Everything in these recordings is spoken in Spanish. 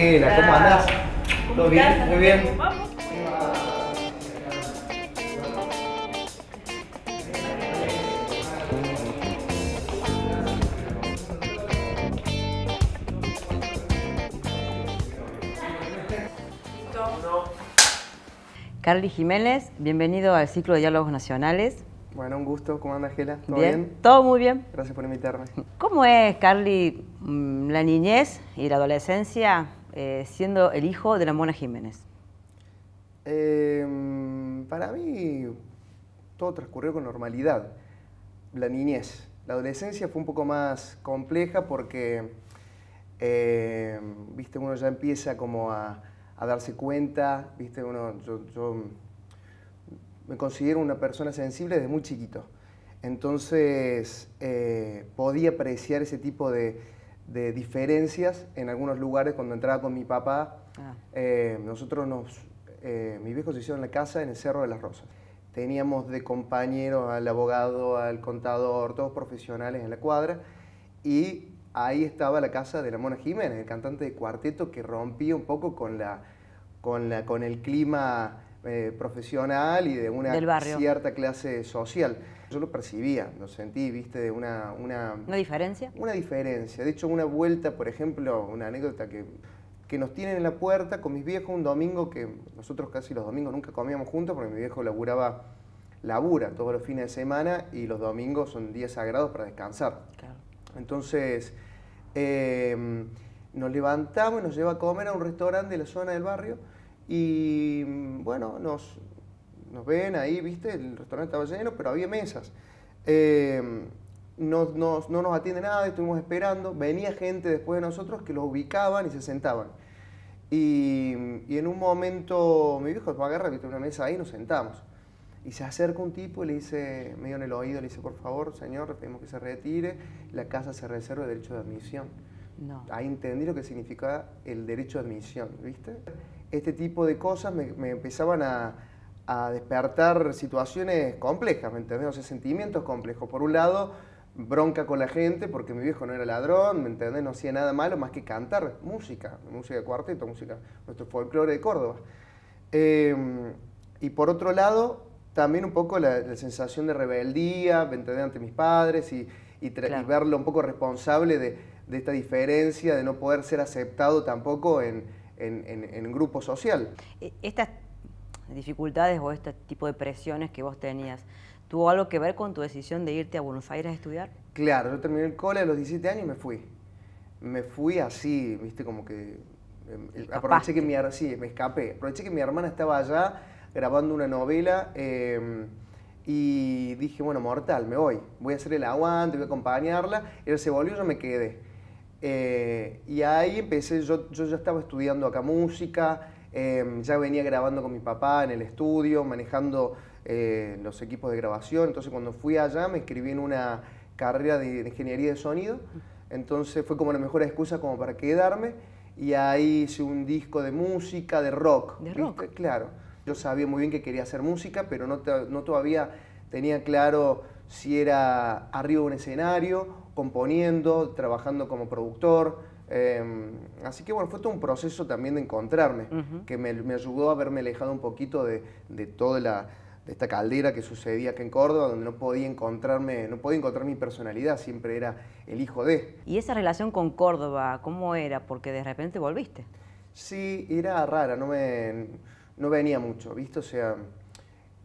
Hola Gela, ¿cómo andás? ¿Todo bien? Muy bien. Carly Jiménez, bienvenido al ciclo de diálogos nacionales. Bueno, un gusto. ¿Cómo andas, Gela? ¿Todo bien? bien? Todo muy bien. Gracias por invitarme. ¿Cómo es, Carly, mm, la niñez y la adolescencia eh, siendo el hijo de la Mona Jiménez? Eh, para mí todo transcurrió con normalidad. La niñez. La adolescencia fue un poco más compleja porque, eh, viste, uno ya empieza como a, darse cuenta, viste, uno, yo me considero una persona sensible desde muy chiquito. Entonces eh, podía apreciar ese tipo de, de, diferencias en algunos lugares cuando entraba con mi papá. Ah. Eh, nosotros nos, eh, mis viejos hicieron la casa en el Cerro de las Rosas. Teníamos de compañero al abogado, al contador, todos profesionales en la cuadra. Y ahí estaba la casa de la Mona Jiménez, el cantante de cuarteto que rompía un poco con, la, con, la, con el clima eh, profesional y de una cierta clase social. Yo lo percibía, lo sentí, viste, de una, una... ¿Una diferencia? Una diferencia. De hecho, una vuelta, por ejemplo, una anécdota que, que nos tienen en la puerta con mis viejos un domingo que nosotros casi los domingos nunca comíamos juntos porque mi viejo laburaba, labura todos los fines de semana y los domingos son días sagrados para descansar. Claro. Entonces, eh, nos levantamos y nos lleva a comer a un restaurante de la zona del barrio y bueno, nos, nos ven ahí, ¿viste? El restaurante estaba lleno, pero había mesas. Eh, no, no, no, nos atiende nada, estuvimos esperando. Venía gente después de nosotros que los ubicaban y se sentaban. Y, y en un momento mi viejo nos agarra, viste, una mesa ahí y nos sentamos. Y se acerca un tipo y le dice, medio en el oído, le dice, por favor, señor, le pedimos que se retire, la casa se reserva el derecho de admisión. No. Ahí entendí lo que significa el derecho de admisión, ¿viste? este tipo de cosas me, empezaban a, despertar situaciones complejas, ¿me entendés? O sea, sentimientos complejos. Por un lado, bronca con la gente porque mi viejo no era ladrón, ¿me entendés? No hacía nada malo más que cantar música, música de cuarteto, música, nuestro folclore de Córdoba. Em, y por otro lado, también un poco la, sensación de rebeldía, ¿me entendés? Ante mis padres y, verlo un poco responsable de, de esta diferencia, de no poder ser aceptado tampoco en, en, grupo social. E, estas dificultades o este tipo de presiones que vos tenías, ¿tuvo algo que ver con tu decisión de irte a Buenos Aires a estudiar? Claro, yo terminé el cole a los 17 años y me fui. Me fui así, viste, como que... Em, aproveché que mi... Sí, me escapé. Aproveché que mi hermana estaba allá grabando una novela em, y dije, bueno, mortal, me voy. Voy a hacer el aguante, voy a acompañarla. Y él se volvió, yo me quedé. Eh, y ahí empecé, yo, yo, ya estaba estudiando acá música, em, ya venía grabando con mi papá en el estudio, manejando eh, los equipos de grabación, entonces cuando fui allá me inscribí en una carrera de, ingeniería de sonido, entonces fue como la mejor excusa como para quedarme y ahí hice un disco de música, de rock. ¿De rock? Claro, yo sabía muy bien que quería hacer música, pero no, no todavía tenía claro si era arriba de un escenario componiendo, trabajando como productor. Em, así que bueno, fue todo un proceso también de encontrarme, que me, ayudó a haberme alejado un poquito de, toda la, de esta caldera que sucedía acá en Córdoba, donde no podía encontrarme, no podía encontrar mi personalidad, siempre era el hijo de. ¿Y esa relación con Córdoba, cómo era? Porque de repente volviste. Sí, era rara, no me no venía mucho, ¿viste? O sea,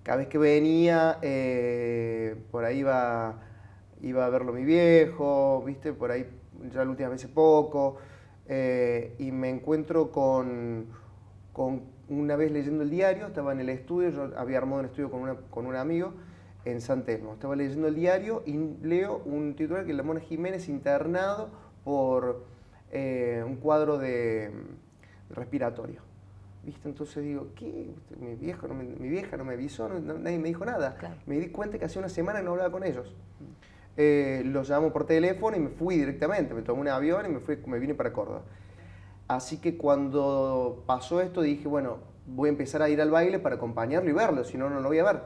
cada vez que venía, eh, por ahí iba iba a verlo mi viejo, viste, por ahí ya la última vez poco, eh, y me encuentro con, con, una vez leyendo el diario, estaba en el estudio, yo había armado un estudio con, una, con un amigo en San Telmo, estaba leyendo el diario y leo un titular que es La Mona Jiménez internado por eh, un cuadro de, respiratorio. ¿Viste? Entonces digo, ¿qué? Mi, viejo no mi vieja no me avisó, nadie me dijo nada. Me di cuenta que hace una semana no hablaba con ellos. Eh, los llamo por teléfono y me fui directamente, me tomé un avión y me, fui, me vine para Córdoba. Así que cuando pasó esto dije, bueno, voy a empezar a ir al baile para acompañarlo y verlo, si no, no lo voy a ver.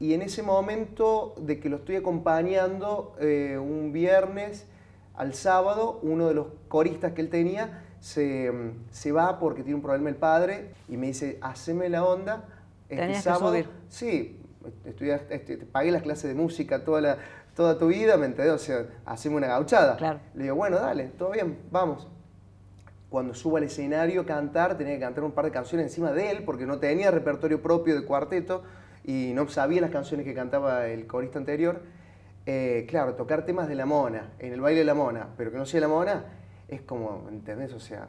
Y en ese momento de que lo estoy acompañando, eh, un viernes al sábado, uno de los coristas que él tenía se, se va porque tiene un problema el padre y me dice, haceme la onda. Este sábado, que subir. Sí, estudiaste, este, pagué las clases de música toda, la, toda tu vida, ¿me entendés? O sea, haceme una gauchada. Claro. Le digo, bueno, dale, todo bien, vamos. Cuando subo al escenario a cantar, tenía que cantar un par de canciones encima de él, porque no tenía repertorio propio de cuarteto y no sabía las canciones que cantaba el corista anterior. Eh, claro, tocar temas de la mona, en el baile de la mona, pero que no sea la mona, es como, ¿entendés? O sea,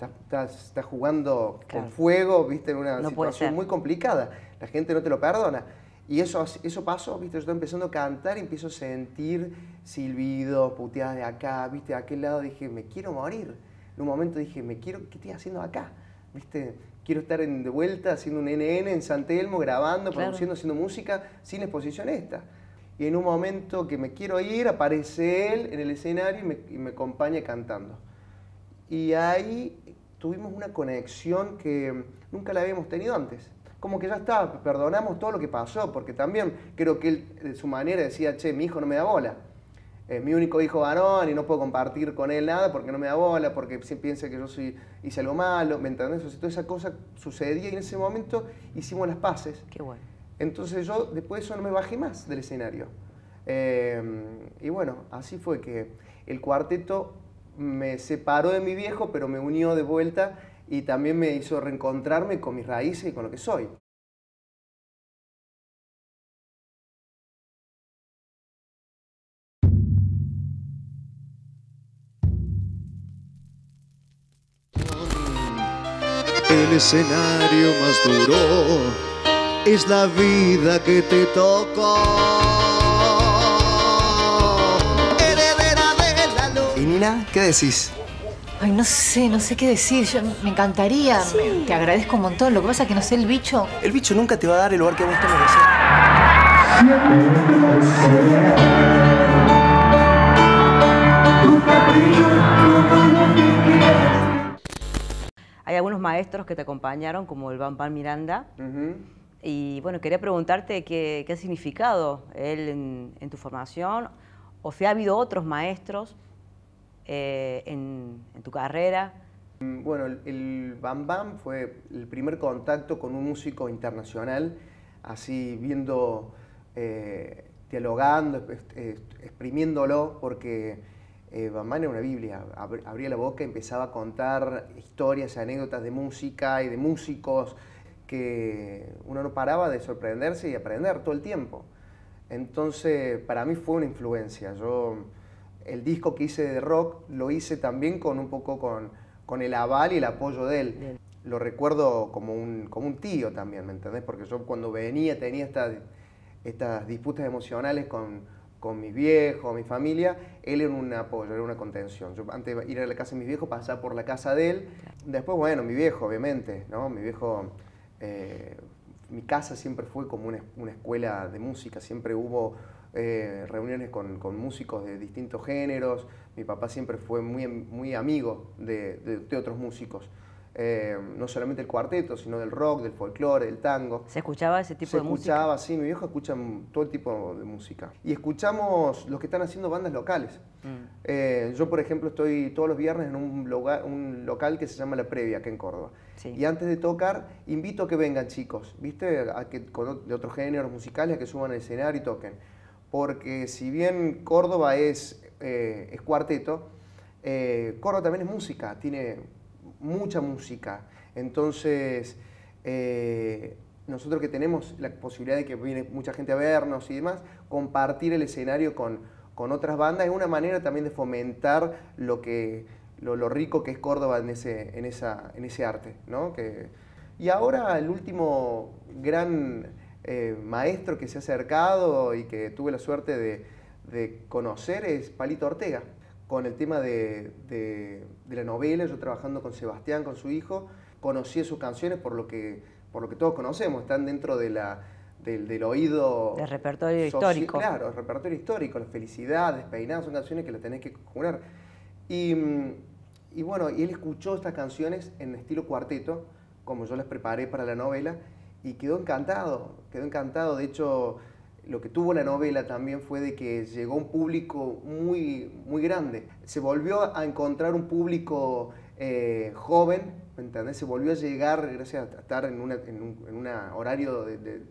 estás, jugando con fuego, viste, en una situación muy complicada. La gente no te lo perdona. Y eso, eso pasó, viste, yo estoy empezando a cantar y empiezo a sentir silbidos, puteadas de acá, viste, de aquel lado dije, me quiero morir. En un momento dije, me quiero, ¿qué estoy haciendo acá? Viste, quiero estar en, de vuelta haciendo un NN en San Telmo, grabando, produciendo, haciendo música, sin exposición esta y en un momento que me quiero ir, aparece él en el escenario y me, acompaña cantando. Y ahí tuvimos una conexión que nunca la habíamos tenido antes. Como que ya está, perdonamos todo lo que pasó, porque también creo que él de su manera decía, che, mi hijo no me da bola. Es mi único hijo varón y no puedo compartir con él nada porque no me da bola, porque piensa que yo soy, hice algo malo, ¿me entendés? Entonces, toda esa cosa sucedía y en ese momento hicimos las paces. Qué bueno. Entonces yo después de eso no me bajé más del escenario. Em, y bueno, así fue que el cuarteto me separó de mi viejo, pero me unió de vuelta y también me hizo reencontrarme con mis raíces y con lo que soy. El escenario más duro es la vida que te tocó. Heredera de la luz. ¿Y Nina, qué decís? Ay, no sé, no sé qué decir. Yo, me encantaría. te agradezco un montón. Lo que pasa es que no sé el bicho. El bicho nunca te va a dar el lugar que vos te mereces. Hay algunos maestros que te acompañaron, como el Van Pan Miranda. Y bueno, quería preguntarte qué, ha significado él en, tu formación, o si ha habido otros maestros eh, en, tu carrera. Bueno, el, Bam Bam fue el primer contacto con un músico internacional, así viendo, eh, dialogando, exprimiéndolo, porque eh, Bam Bam era una Biblia. Abría la boca y empezaba a contar historias, anécdotas de música y de músicos que uno no paraba de sorprenderse y aprender todo el tiempo. Entonces, para mí fue una influencia. Yo, el disco que hice de rock lo hice también con un poco con, con el aval y el apoyo de él. Lo recuerdo como un, como un tío también, ¿me entendés? Porque yo cuando venía tenía estas, estas disputas emocionales con, con mis viejos, mi familia, él era un apoyo, era una contención. Yo antes de ir a la casa de mis viejos pasaba por la casa de él. Después, bueno, mi viejo, obviamente, ¿no? Mi viejo eh, mi casa siempre fue como una, escuela de música, siempre hubo eh, reuniones con, músicos de distintos géneros, mi papá siempre fue muy, muy amigo de, otros músicos. Eh, no solamente el cuarteto, sino del rock, del folclore, del tango. ¿Se escuchaba ese tipo de música? Se escuchaba, sí, mi viejo escucha todo tipo de música. Y escuchamos los que están haciendo bandas locales. Mm. yo, por ejemplo, estoy todos los viernes en un, un local que se llama La Previa, aquí en Córdoba. Y antes de tocar, invito a que vengan chicos, ¿viste? A que, de otros géneros musicales, a que suban al escenario y toquen. Porque si bien Córdoba es, eh, cuarteto, eh, Córdoba también es música, tiene mucha música. Entonces, eh, nosotros que tenemos la posibilidad de que viene mucha gente a vernos y demás, compartir el escenario con, con otras bandas es una manera también de fomentar lo que lo, rico que es Córdoba en ese, en esa, en ese arte. ¿no? Y ahora el último gran eh, maestro que se ha acercado y que tuve la suerte de, de conocer es Palito Ortega, con el tema de, de, la novela, yo trabajando con Sebastián, con su hijo, conocí sus canciones por lo que, por lo que todos conocemos, están dentro de la, del, del, oído... Del repertorio histórico. Claro, el repertorio histórico, la felicidad, despeinadas, son canciones que las tenés que jurar. Y mm, y bueno, y él escuchó estas canciones en estilo cuarteto, como yo las preparé para la novela, y quedó encantado, quedó encantado. De hecho, lo que tuvo la novela también fue de que llegó un público muy, muy grande. Se volvió a encontrar un público eh, joven, ¿me entendés? Se volvió a llegar gracias a estar en un en horario de,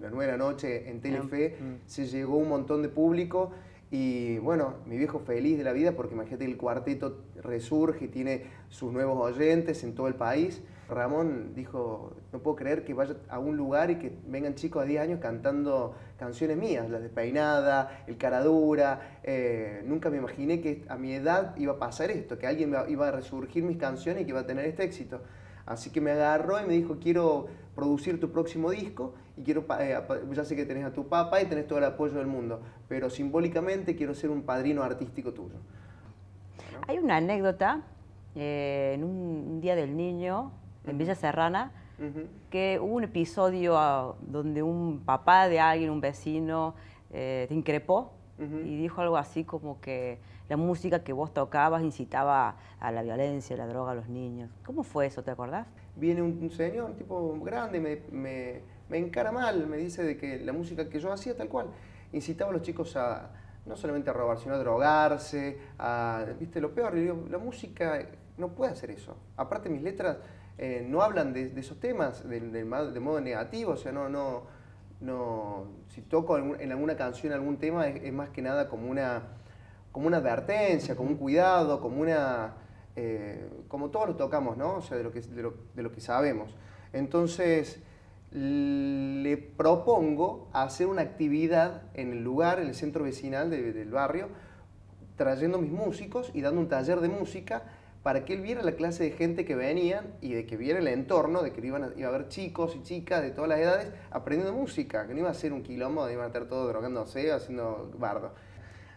la 9 de la noche en Telefe, mm. se llegó un montón de público y bueno, mi viejo feliz de la vida porque imagínate el cuarteto resurge y tiene sus nuevos oyentes en todo el país. Ramón dijo, no puedo creer que vaya a un lugar y que vengan chicos de 10 años cantando canciones mías, las de Peinada, El Caradura. Eh, nunca me imaginé que a mi edad iba a pasar esto, que alguien iba a resurgir mis canciones y que iba a tener este éxito. Así que me agarró y me dijo, quiero producir tu próximo disco y quiero, eh, ya sé que tenés a tu papá y tenés todo el apoyo del mundo, pero simbólicamente quiero ser un padrino artístico tuyo. Hay una anécdota eh, en un día del niño en Villa Serrana, que hubo un episodio ah, donde un papá de alguien, un vecino, eh, te increpó y dijo algo así como que la música que vos tocabas incitaba a la violencia, a la droga a los niños. ¿Cómo fue eso, te acordás? Viene un, señor, un tipo grande, me, me, me, encara mal, me dice de que la música que yo hacía tal cual incitaba a los chicos a no solamente a robar, sino a drogarse, a, viste, lo peor, la música no puede hacer eso. Aparte mis letras eh, no hablan de, esos temas de, modo negativo, o sea, no, no, no, si toco en alguna canción algún tema es, más que nada como una, como una advertencia, como un cuidado, como una, eh, como todos lo tocamos, ¿no? O sea, de lo que, de lo, que sabemos. Entonces, le propongo hacer una actividad en el lugar, en el centro vecinal del barrio, trayendo mis músicos y dando un taller de música para que él viera la clase de gente que venían y de que viera el entorno, de que iban a, iba a haber chicos y chicas de todas las edades aprendiendo música, que no iba a ser un quilombo, donde iban a estar todos drogándose o haciendo bardo.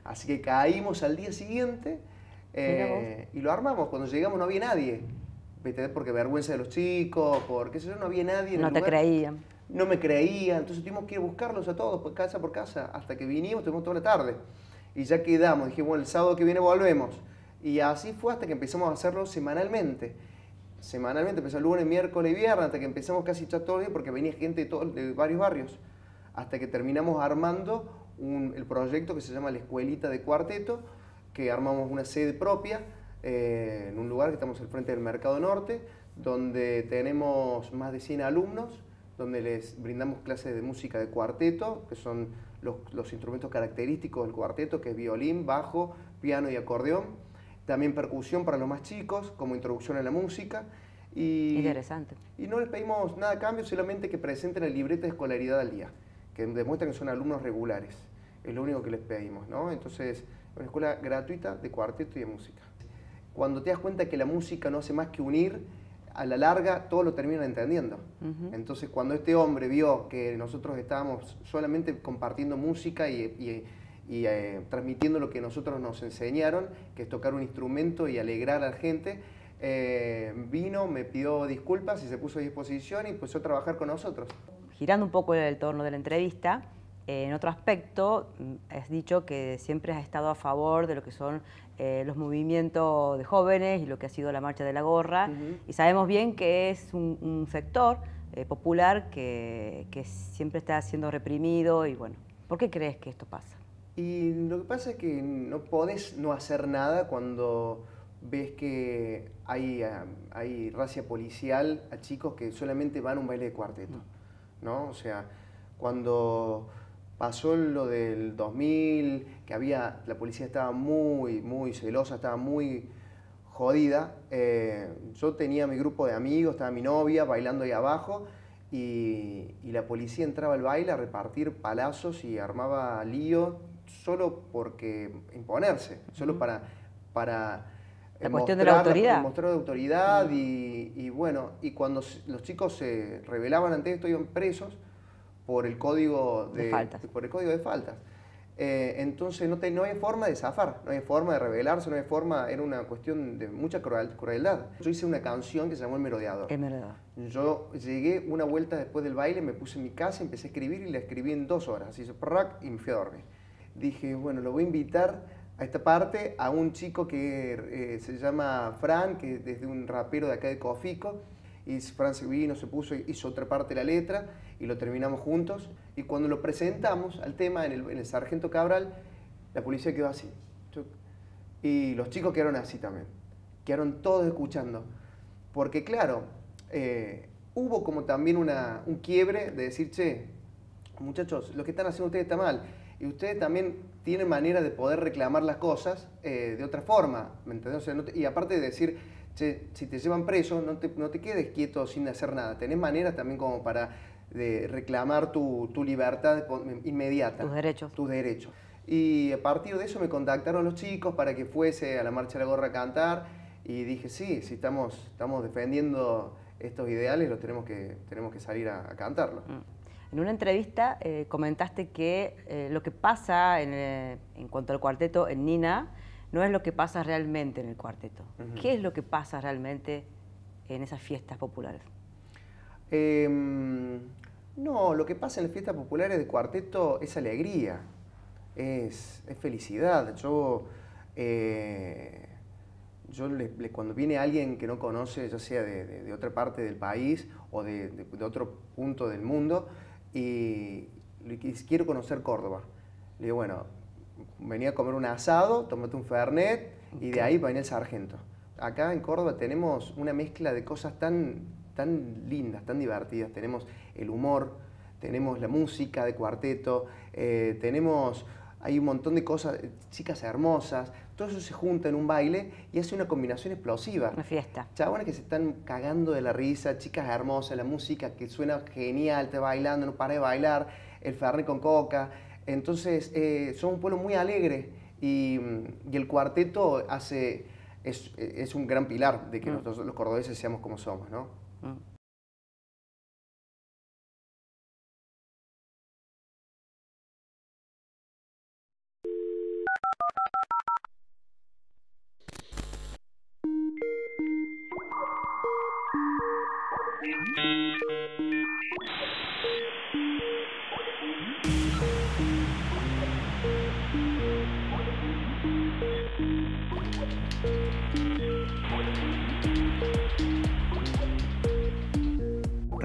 Así que caímos al día siguiente eh, y lo armamos. Cuando llegamos no había nadie, porque vergüenza de los chicos, porque eso no había nadie. En no te creían. No me creían, entonces tuvimos que ir a buscarlos a todos, casa por casa, hasta que vinimos, tuvimos toda la tarde. Y ya quedamos, dije, bueno, el sábado que viene volvemos. Y así fue hasta que empezamos a hacerlo semanalmente. Semanalmente, empezó lunes, miércoles y viernes, hasta que empezamos casi todo el día, porque venía gente de, de varios barrios. Hasta que terminamos armando el proyecto que se llama La Escuelita de Cuarteto, que armamos una sede propia eh, en un lugar que estamos al frente del Mercado Norte, donde tenemos más de 100 alumnos, donde les brindamos clases de música de cuarteto, que son los, los instrumentos característicos del cuarteto, que es violín, bajo, piano y acordeón también percusión para los más chicos, como introducción a la música. Y, Interesante. Y no les pedimos nada a cambio, solamente que presenten el libreta de escolaridad al día, que demuestren que son alumnos regulares. Es lo único que les pedimos, ¿no? Entonces, una escuela gratuita de cuarteto y de música. Cuando te das cuenta que la música no hace más que unir, a la larga todo lo terminan entendiendo. Entonces, cuando este hombre vio que nosotros estábamos solamente compartiendo música y y eh, transmitiendo lo que nosotros nos enseñaron, que es tocar un instrumento y alegrar a la gente. Eh, vino, me pidió disculpas y se puso a disposición y empezó a trabajar con nosotros. Girando un poco el torno de la entrevista, eh, en otro aspecto, mm, has dicho que siempre has estado a favor de lo que son los movimientos de jóvenes y lo que ha sido la marcha de la gorra, y sabemos bien que es un, sector popular que, que siempre está siendo reprimido y bueno, ¿por qué crees que esto pasa? Y lo que pasa es que no podés no hacer nada cuando ves que hay, ah, hay racia policial a chicos que solamente van a un baile de cuarteto, ¿no? O sea, cuando pasó lo del 2000, que había, la policía estaba muy, muy celosa, estaba muy jodida, eh, yo tenía mi grupo de amigos, estaba mi novia bailando ahí abajo, y, y la policía entraba al baile a repartir palazos y armaba lío solo porque imponerse, solo para, para la cuestión de la autoridad. Mostrar autoridad y, bueno, y cuando los chicos se rebelaban ante esto iban presos por el código de, faltas. Por el código de faltas. Eh, entonces no, te, no hay forma de zafar, no hay forma de rebelarse, no hay forma, era una cuestión de mucha crueldad. Yo hice una canción que se llamó El Merodeador. El Merodeador. Yo llegué una vuelta después del baile, me puse en mi casa, empecé a escribir y la escribí en dos horas. Así, y me fui a dormir dije, bueno, lo voy a invitar a esta parte a un chico que eh, se llama Fran, que es desde un rapero de acá de Cofico, y Fran se vino, se puso, hizo otra parte de la letra y lo terminamos juntos. Y cuando lo presentamos al tema en el, Sargento Cabral, la policía quedó así. Y los chicos quedaron así también. quedaron todos escuchando. Porque claro, eh, hubo como también una, un quiebre de decir, che, muchachos, lo que están haciendo ustedes está mal. Y ustedes también tienen manera de poder reclamar las cosas eh, de otra forma, ¿me entendés? y aparte de decir, che, si te llevan preso, no te, no te quedes quieto sin hacer nada. Tenés maneras también como para de reclamar tu, tu libertad inmediata. Tus derechos. Tus derechos. Y a partir de eso me contactaron los chicos para que fuese a la Marcha de la Gorra a cantar y dije, sí, si estamos, estamos defendiendo estos ideales, los tenemos que, tenemos que salir a, cantarlos. Mm. En una entrevista eh, comentaste que eh, lo que pasa en, cuanto al cuarteto en Nina no es lo que pasa realmente en el cuarteto. ¿Qué es lo que pasa realmente en esas fiestas populares? Em, no, lo que pasa en las fiestas populares de cuarteto es alegría, es, felicidad. Yo, eh, yo cuando viene alguien que no conoce, ya sea de, otra parte del país o de, otro punto del mundo, y, quiero conocer Córdoba, le digo, bueno, venía a comer un asado, tómate un fernet y de ahí va el sargento. Acá en Córdoba tenemos una mezcla de cosas tan tan lindas, tan divertidas. Tenemos el humor, tenemos la música de cuarteto, eh, tenemos, hay un montón de cosas, chicas hermosas, todo eso se junta en un baile y hace una combinación explosiva. Una fiesta. Chabones que se están cagando de la risa, chicas hermosas, la música que suena genial, te bailando, no para de bailar, el fernet con coca. Entonces, eh, somos un pueblo muy alegre y, el cuarteto hace, es, un gran pilar de que mm. nosotros los cordobeses seamos como somos, ¿no?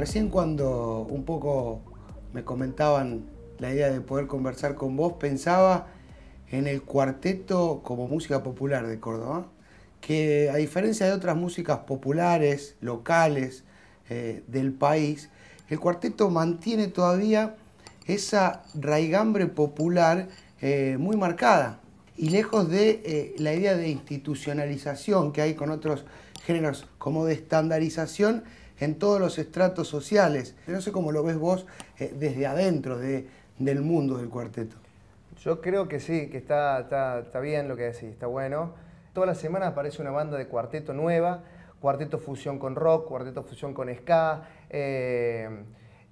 Recién cuando un poco me comentaban la idea de poder conversar con vos, pensaba en el cuarteto como música popular de Córdoba, que a diferencia de otras músicas populares, locales eh, del país, el cuarteto mantiene todavía esa raigambre popular eh, muy marcada. Y lejos de eh, la idea de institucionalización que hay con otros géneros como de estandarización, en todos los estratos sociales. No sé cómo lo ves vos eh, desde adentro de, del mundo del cuarteto. Yo creo que sí, que está, está, bien lo que decís, está bueno. Toda la semana aparece una banda de cuarteto nueva, cuarteto fusión con rock, cuarteto fusión con ska, eh,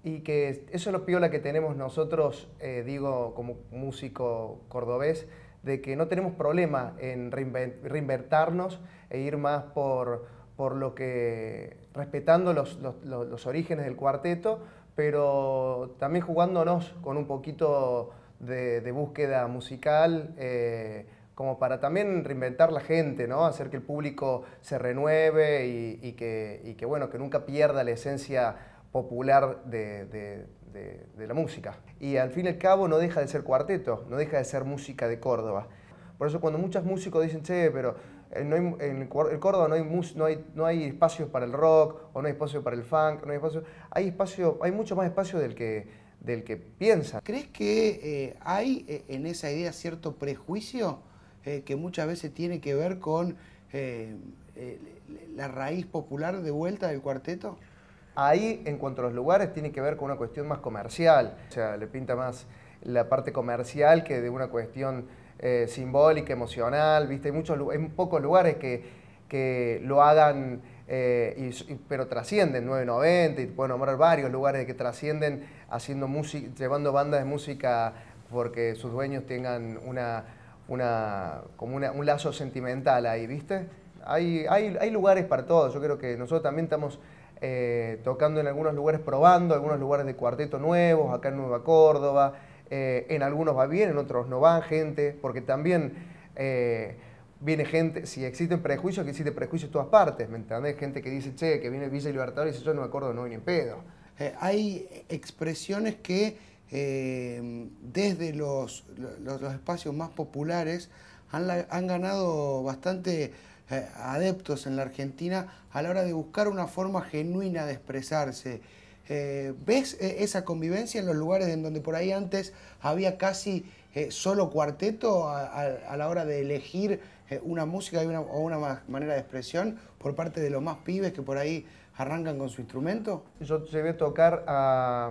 y que eso es lo piola que tenemos nosotros, eh, digo, como músico cordobés, de que no tenemos problema en reinvertirnos e ir más por, por lo que respetando los, orígenes del cuarteto, pero también jugándonos con un poquito de, búsqueda musical, eh, como para también reinventar la gente, ¿no? hacer que el público se renueve y, que, bueno, que nunca pierda la esencia popular de, de la música. Y al fin y al cabo no deja de ser cuarteto, no deja de ser música de Córdoba. Por eso cuando muchos músicos dicen, che, pero no hay, en el Córdoba no hay, no, hay, no hay espacio para el rock, o no hay espacio para el funk, no hay espacio, hay espacio, hay mucho más espacio del que, del que piensa. ¿Crees que eh, hay eh, en esa idea cierto prejuicio que muchas veces tiene que ver con la raíz popular de vuelta del cuarteto? Ahí, en cuanto a los lugares, tiene que ver con una cuestión más comercial. O sea, le pinta más la parte comercial que de una cuestión eh, simbólica, emocional, ¿viste? Hay, muchos, pocos lugares que, que lo hagan, eh, pero trascienden, 990, y puedo nombrar varios lugares que trascienden haciendo música, llevando bandas de música porque sus dueños tengan una, una, como un lazo sentimental ahí, ¿viste? Hay, hay, hay lugares para todo, yo creo que nosotros también estamos eh, tocando en algunos lugares, probando algunos lugares de cuarteto nuevos, acá en Nueva Córdoba, eh, en algunos va bien, en otros no van gente, porque también eh, viene gente, si existen prejuicios, que existen prejuicios en todas partes, ¿me entendés? Gente que dice, che, que viene Villa Libertador y dice, yo no me acuerdo, no voy ni en pedo. Eh, hay expresiones que desde los, los, espacios más populares han, han ganado bastante adeptos en la Argentina a la hora de buscar una forma genuina de expresarse. Eh, ¿Ves esa convivencia en los lugares en donde por ahí antes había casi solo cuarteto a, la hora de elegir una música una, o una manera de expresión por parte de los más pibes que por ahí arrancan con su instrumento? Yo llevé a tocar a,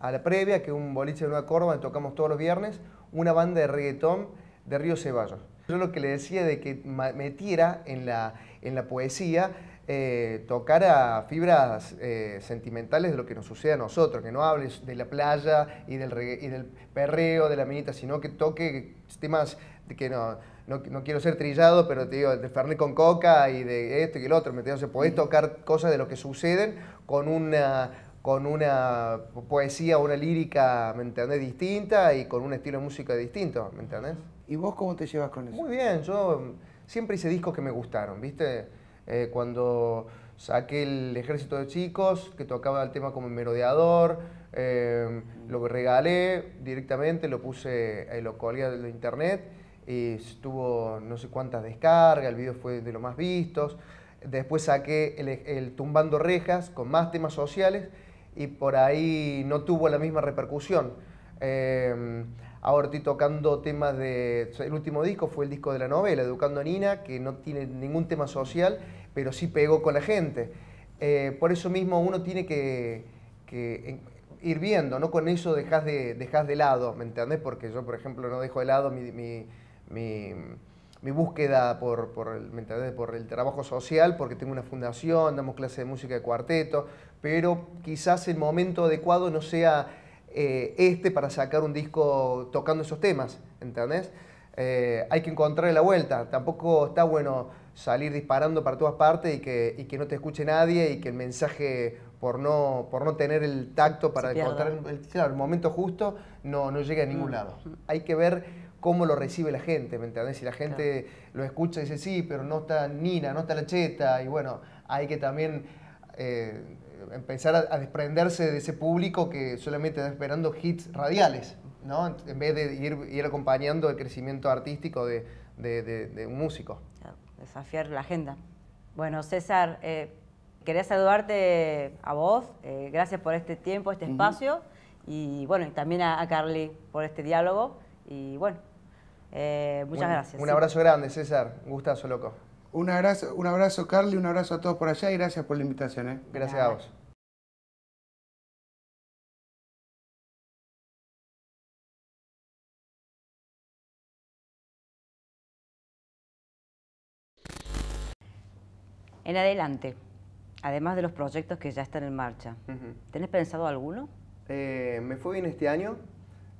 la previa, que es un boliche de Nueva Córdoba, donde tocamos todos los viernes, una banda de reggaetón de Río Ceballos. Yo lo que le decía de que metiera en la, en la poesía, eh, tocara fibras eh, sentimentales de lo que nos sucede a nosotros, que no hables de la playa y del, y del perreo, de la minita, sino que toque temas de que no, no, quiero ser trillado, pero te digo, de Fernet con coca y de esto y el otro, ¿me entiendes? O sea, podés tocar cosas de lo que suceden con una, con una poesía o una lírica, ¿me entendés? Distinta y con un estilo de música distinto, ¿me entendés? ¿Y vos cómo te llevas con eso? Muy bien, yo siempre hice discos que me gustaron, ¿viste? Eh, cuando saqué el Ejército de Chicos, que tocaba el tema como merodeador, eh, lo regalé directamente, lo puse, eh, lo colgué de internet estuvo no sé cuántas descargas, el video fue de los más vistos. Después saqué el, Tumbando Rejas con más temas sociales y por ahí no tuvo la misma repercusión. Em, ahora estoy tocando temas de... El último disco fue el disco de la novela, Educando a Nina, que no tiene ningún tema social, pero sí pegó con la gente. Eh, por eso mismo uno tiene que, ir viendo, no con eso dejas de, dejas de lado, ¿me entendés? Porque yo, por ejemplo, no dejo de lado mi mi, búsqueda por, por, el, por el trabajo social, porque tengo una fundación, damos clases de música de cuarteto, pero quizás el momento adecuado no sea eh, este para sacar un disco tocando esos temas, ¿entendés? Eh, hay que encontrar la vuelta, tampoco está bueno salir disparando para todas partes y que, que no te escuche nadie y que el mensaje por no, por no tener el tacto para encontrar el, el, momento justo no, no llegue a ningún mm. lado. Hay que ver cómo lo recibe la gente, ¿me entendés? Si la gente lo escucha y dice, sí, pero no está Nina, no está la cheta, y bueno, hay que también eh, empezar a, desprenderse de ese público que solamente está esperando hits radiales, ¿no? En vez de ir, acompañando el crecimiento artístico de, un músico. Desafiar la agenda. Bueno, César, eh, quería saludarte a vos, eh, gracias por este tiempo, este espacio, y bueno, y también a, a Carly por este diálogo. Y bueno, eh, muchas gracias. Un abrazo grande, César. Un gustazo, loco. Un abrazo, un abrazo, Carly, un abrazo a todos por allá y gracias por la invitación. ¿eh? Gracias a vos. En adelante, además de los proyectos que ya están en marcha, ¿tenés pensado alguno? Eh, me fue bien este año,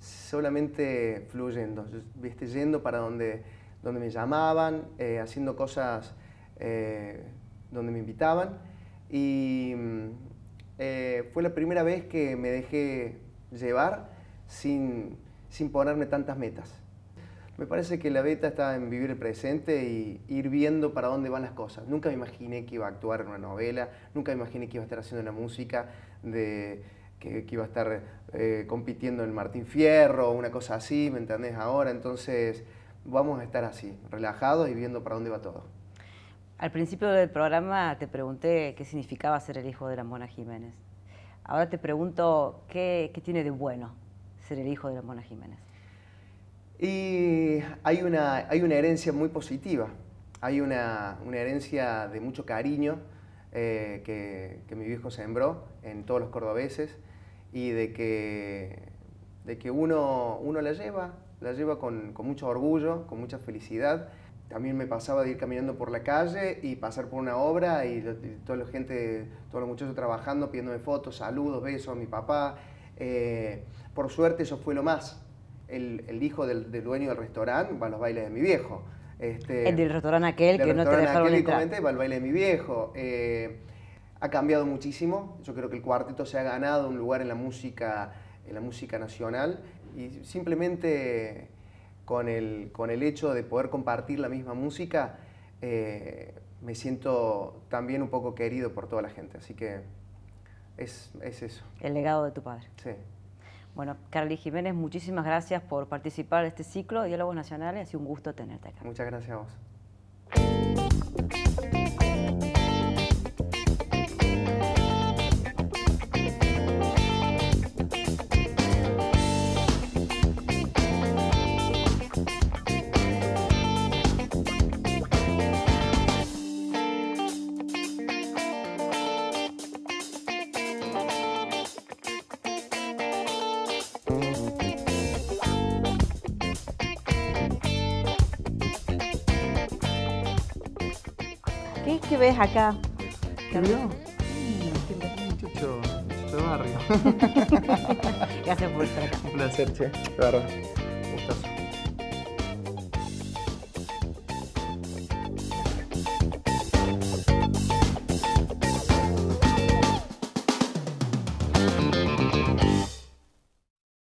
solamente fluyendo, ¿viste? yendo para donde, donde me llamaban, eh, haciendo cosas eh, donde me invitaban. Y mm, eh, fue la primera vez que me dejé llevar sin, sin ponerme tantas metas. Me parece que la beta está en vivir el presente y ir viendo para dónde van las cosas. Nunca me imaginé que iba a actuar en una novela, nunca me imaginé que iba a estar haciendo una música de que, iba a estar eh, compitiendo en Martín Fierro, una cosa así, ¿me entendés? Ahora, entonces vamos a estar así, relajados y viendo para dónde va todo. Al principio del programa te pregunté qué significaba ser el hijo de la Mona Jiménez. Ahora te pregunto qué, tiene de bueno ser el hijo de la Mona Jiménez. Y hay una, hay una herencia muy positiva, hay una, una herencia de mucho cariño eh, que, que mi viejo sembró en todos los cordobeses y de que, de que uno, uno la lleva, la lleva con, con, mucho orgullo, con mucha felicidad. También me pasaba de ir caminando por la calle y pasar por una obra y, toda la gente, todos los muchachos trabajando, pidiéndome fotos, saludos, besos a mi papá. Eh, por suerte eso fue lo más. El, el hijo del, del, dueño del restaurante va a los bailes de mi viejo. Este, el del restaurante aquel que no te dejaron aquel entrar. comenté, va al baile de mi viejo. Eh, ha cambiado muchísimo. Yo creo que el cuarteto se ha ganado un lugar en la música, en la música nacional y simplemente con el, con el hecho de poder compartir la misma música eh, me siento también un poco querido por toda la gente. Así que es, es eso. El legado de tu padre. Sí. Bueno, Carly Jiménez, muchísimas gracias por participar en este ciclo de Diálogos Nacionales. Ha sido un gusto tenerte acá. Muchas gracias a vos. Ves acá? ¿Qué vio? Un muchacho de barrio. Gracias por estar acá. Un placer, che. De verdad.